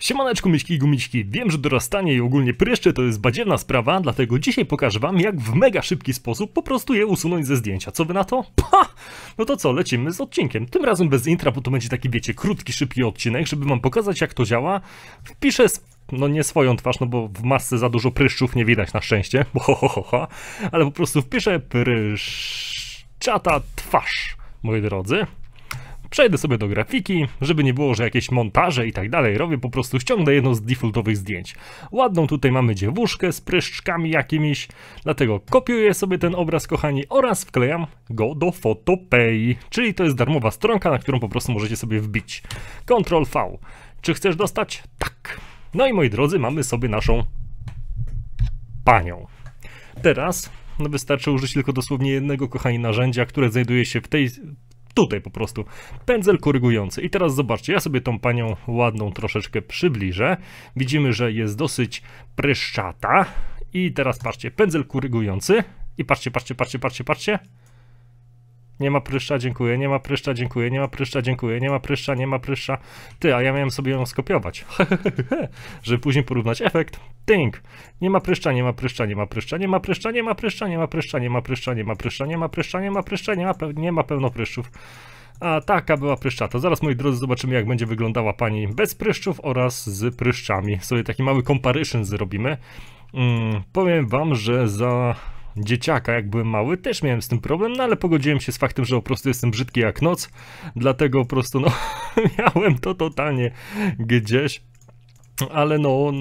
Siemaneczku myśki i gumiczki, wiem, że dorastanie i ogólnie pryszcze to jest badziewna sprawa, dlatego dzisiaj pokażę wam jak w mega szybki sposób po prostu je usunąć ze zdjęcia. Co wy na to? Pa! No to co, lecimy z odcinkiem. Tym razem bez intra, bo to będzie taki wiecie, krótki, szybki odcinek, żeby wam pokazać jak to działa. Wpiszę, no nie swoją twarz, no bo w masce za dużo pryszczów nie widać na szczęście, ho, ho, ho, ho. ale po prostu wpiszę pryszczata twarz, moi drodzy. Przejdę sobie do grafiki, żeby nie było, że jakieś montaże i tak dalej robię, po prostu ściągnę jedno z defaultowych zdjęć. Ładną tutaj mamy dziewuszkę z pryszczkami jakimiś, dlatego kopiuję sobie ten obraz, kochani, oraz wklejam go do Photopay, czyli to jest darmowa stronka, na którą po prostu możecie sobie wbić. Ctrl V. Czy chcesz dostać? Tak. No i moi drodzy, mamy sobie naszą panią. Teraz no wystarczy użyć tylko dosłownie jednego, kochani, narzędzia, które znajduje się w tej tutaj po prostu pędzel korygujący. I teraz zobaczcie, ja sobie tą panią ładną troszeczkę przybliżę. Widzimy, że jest dosyć pryszczata. I teraz patrzcie, pędzel korygujący. I patrzcie, patrzcie, patrzcie, patrzcie, patrzcie. Nie ma pryszcza, dziękuję, nie ma pryszcza, dziękuję, nie ma pryszcza, dziękuję, nie ma pryszcza, nie ma pryszcza. Ty, a ja miałem sobie ją skopiować, żeby później porównać efekt. Tynk. Nie ma pryszcza, nie ma pryszcza, nie ma pryszcza, nie ma pryszcza, nie ma pryszcza, nie ma pryszcza, nie ma pryszcza, nie ma pryszcza, nie ma pryszcza, nie ma pryszcza, nie ma, nie ma pełno pryszczów. A taka była pryszczata. Zaraz, moi drodzy, zobaczymy, jak będzie wyglądała pani bez pryszczów oraz z pryszczami. Sobie taki mały comparison zrobimy. Mm, powiem wam, że za dzieciaka, jak byłem mały, też miałem z tym problem, no ale pogodziłem się z faktem, że po prostu jestem brzydki jak noc, dlatego po prostu no miałem to totalnie gdzieś. Ale no,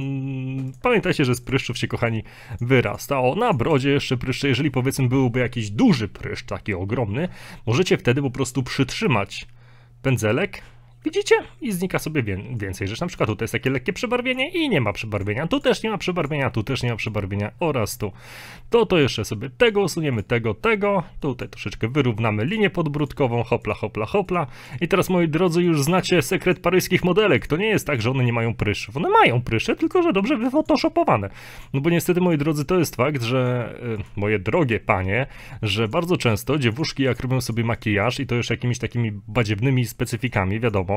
pamiętajcie, że z pryszczów się, kochani, wyrasta. O, na brodzie jeszcze pryszcze, jeżeli powiedzmy byłby jakiś duży pryszcz, taki ogromny, możecie wtedy po prostu przytrzymać pędzelek Widzicie? I znika sobie więcej rzeczy. Na przykład tutaj jest takie lekkie przebarwienie i nie ma przebarwienia. Tu też nie ma przebarwienia, tu też nie ma przebarwienia oraz tu. To to jeszcze sobie tego usuniemy, tego, tego. Tutaj troszeczkę wyrównamy linię podbródkową, hopla, hopla, hopla. I teraz, moi drodzy, już znacie sekret paryskich modelek. To nie jest tak, że one nie mają pryszczów. One mają pryszcze, tylko że dobrze wyfotoshopowane. No bo niestety, moi drodzy, to jest fakt, że y, moje drogie panie, że bardzo często dziewuszki, jak robią sobie makijaż i to już jakimiś takimi badziewnymi specyfikami, wiadomo,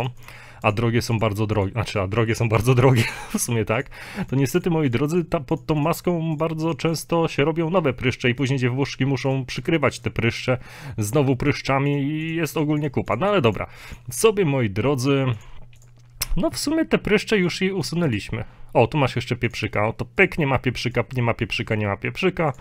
a drogie są bardzo drogie, znaczy, a drogie są bardzo drogie, w sumie tak, to niestety, moi drodzy, ta, pod tą maską bardzo często się robią nowe pryszcze i później dziewuszki muszą przykrywać te pryszcze znowu pryszczami i jest ogólnie kupa. No ale dobra, sobie, moi drodzy, no w sumie te pryszcze już i usunęliśmy. O, tu masz jeszcze pieprzyka. O, to pyk, nie ma pieprzyka, nie ma pieprzyka, nie ma pieprzyka.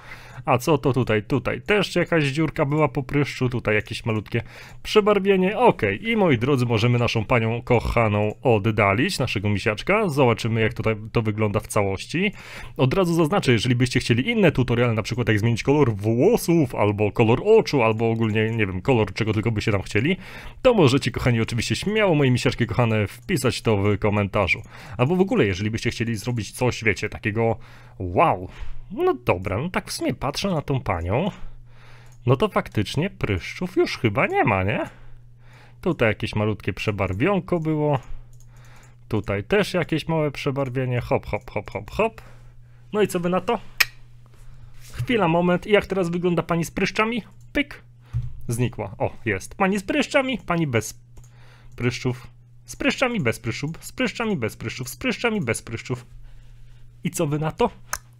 A co to tutaj? Tutaj też jakaś dziurka była po pryszczu, tutaj jakieś malutkie przebarwienie. Ok, i moi drodzy, możemy naszą panią kochaną oddalić, naszego misiaczka. Zobaczymy, jak tutaj to wygląda w całości. Od razu zaznaczę, jeżeli byście chcieli inne tutoriale, na przykład jak zmienić kolor włosów, albo kolor oczu, albo ogólnie, nie wiem, kolor czego tylko byście tam chcieli, to możecie, kochani, oczywiście śmiało moje misiaczki kochane wpisać to w komentarzu. Albo w ogóle, jeżeli byście chcieli zrobić coś, wiecie, takiego wow. No dobra, no tak w sumie patrzę na tą panią, no to faktycznie pryszczów już chyba nie ma, nie? Tutaj jakieś malutkie przebarwionko było. Tutaj też jakieś małe przebarwienie. Hop, hop, hop, hop, hop. No i co wy na to? Chwila, moment. I jak teraz wygląda pani z pryszczami? Pyk. Znikła. O, jest. Pani z pryszczami, pani bez pryszczów. Z pryszczami bez pryszczów, z pryszczami bez pryszczów, z pryszczami bez pryszczów. I co wy na to?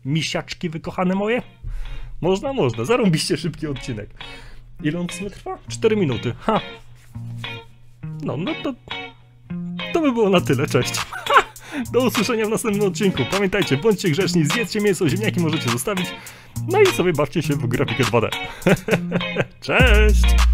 Misiaczki wykochane moje? Można, można. Zarąbiście szybki odcinek. Ile on trwa? 4 minuty. Ha! No, no to... To by było na tyle. Cześć. Do usłyszenia w następnym odcinku. Pamiętajcie, bądźcie grzeczni, zjedzcie mięso, ziemniaki możecie zostawić. No i sobie bawcie się w grafikę 2D. Cześć!